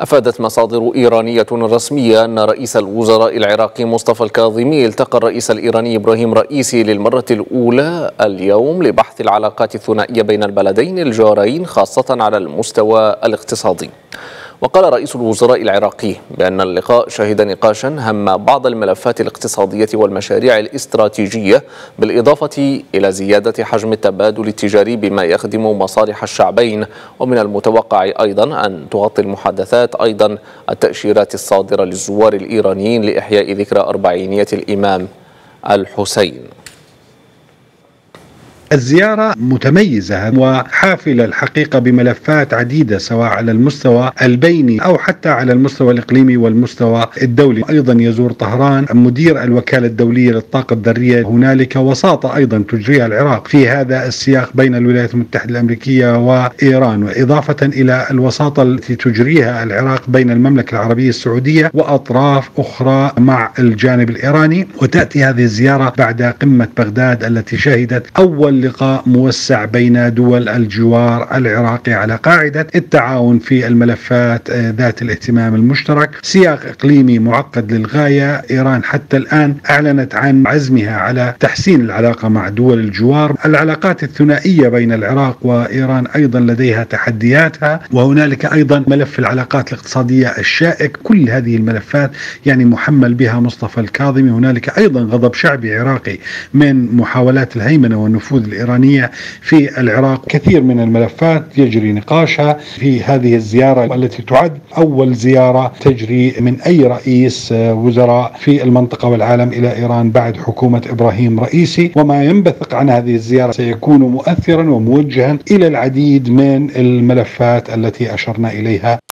أفادت مصادر إيرانية رسمية أن رئيس الوزراء العراقي مصطفى الكاظمي التقى الرئيس الإيراني إبراهيم رئيسي للمرة الأولى اليوم لبحث العلاقات الثنائية بين البلدين الجارين خاصة على المستوى الاقتصادي. وقال رئيس الوزراء العراقي بأن اللقاء شهد نقاشا هم بعض الملفات الاقتصادية والمشاريع الاستراتيجية بالإضافة إلى زيادة حجم التبادل التجاري بما يخدم مصالح الشعبين ومن المتوقع أيضا أن تغطي المحادثات أيضا التأشيرات الصادرة للزوار الإيرانيين لإحياء ذكرى أربعينية الإمام الحسين. الزيارة متميزة وحافلة الحقيقة بملفات عديدة سواء على المستوى البيني أو حتى على المستوى الإقليمي والمستوى الدولي. أيضا يزور طهران مدير الوكالة الدولية للطاقة الذرية. هنالك وساطة أيضا تجريها العراق في هذا السياق بين الولايات المتحدة الأمريكية وإيران. وإضافة إلى الوساطة التي تجريها العراق بين المملكة العربية السعودية وأطراف أخرى مع الجانب الإيراني. وتأتي هذه الزيارة بعد قمة بغداد التي شهدت أول لقاء موسع بين دول الجوار العراقي على قاعدة التعاون في الملفات آه، ذات الاهتمام المشترك. سياق إقليمي معقد للغاية. إيران حتى الآن أعلنت عن عزمها على تحسين العلاقة مع دول الجوار. العلاقات الثنائية بين العراق وإيران أيضا لديها تحدياتها. وهنالك أيضا ملف العلاقات الاقتصادية الشائك. كل هذه الملفات يعني محمل بها مصطفى الكاظمي. هنالك أيضا غضب شعبي عراقي من محاولات الهيمنة والنفوذ الإيرانية في العراق. كثير من الملفات يجري نقاشها في هذه الزيارة التي تعد أول زيارة تجري من أي رئيس وزراء في المنطقة والعالم إلى إيران بعد حكومة إبراهيم رئيسي. وما ينبثق عن هذه الزيارة سيكون مؤثرا وموجها إلى العديد من الملفات التي أشرنا إليها.